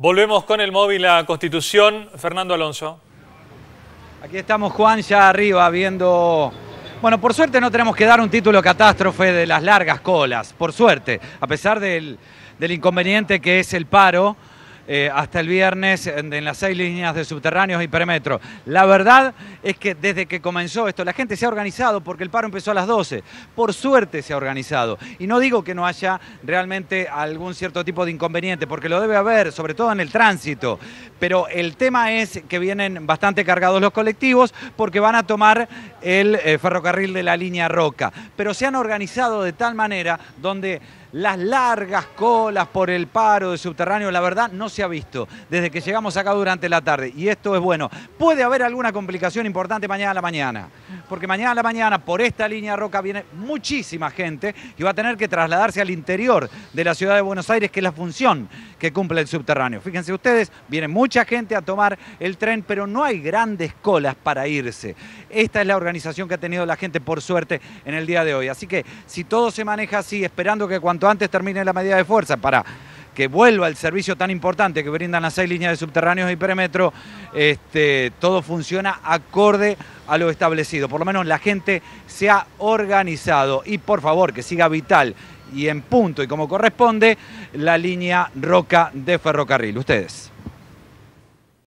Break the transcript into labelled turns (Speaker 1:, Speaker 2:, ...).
Speaker 1: Volvemos con el móvil a Constitución. Fernando Alonso.
Speaker 2: Aquí estamos, Juan, ya arriba viendo... Bueno, por suerte no tenemos que dar un título catástrofe de las largas colas, por suerte, a pesar del, del inconveniente que es el paro. Eh, hasta el viernes en, las seis líneas de subterráneos y perímetro. La verdad es que desde que comenzó esto, la gente se ha organizado porque el paro empezó a las 12. Por suerte se ha organizado. Y no digo que no haya realmente algún cierto tipo de inconveniente, porque lo debe haber, sobre todo en el tránsito. Pero el tema es que vienen bastante cargados los colectivos porque van a tomar el eh, ferrocarril de la línea Roca. Pero se han organizado de tal manera donde las largas colas por el paro de subterráneo, la verdad no se ha visto desde que llegamos acá durante la tarde. Y esto es bueno. Puede haber alguna complicación importante mañana a la mañana, porque mañana a la mañana por esta línea roca viene muchísima gente y va a tener que trasladarse al interior de la ciudad de Buenos Aires, que es la función que cumple el subterráneo. Fíjense ustedes, viene mucha gente a tomar el tren, pero no hay grandes colas para irse. Esta es la organización que ha tenido la gente, por suerte, en el día de hoy. Así que si todo se maneja así, esperando que cuanto antes termine la medida de fuerza para que vuelva el servicio tan importante que brindan las seis líneas de subterráneos y perímetro, este, todo funciona acorde a lo establecido. Por lo menos la gente se ha organizado y por favor que siga vital y en punto y como corresponde la línea Roca de ferrocarril. Ustedes.